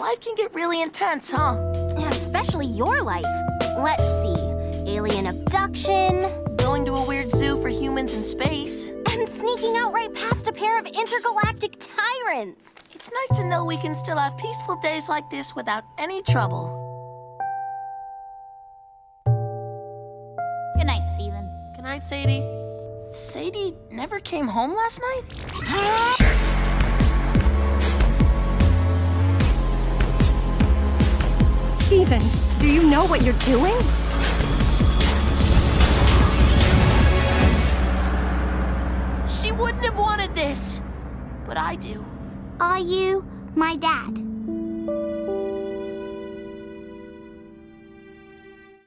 Life can get really intense, huh? Yeah, Especially your life. Let's see. Alien abduction. Going to a weird zoo for humans in space. And sneaking out right past a pair of intergalactic tyrants. It's nice to know we can still have peaceful days like this without any trouble. Good night, Steven. Good night, Sadie. Sadie never came home last night? Steven, do you know what you're doing? She wouldn't have wanted this. But I do. Are you my dad?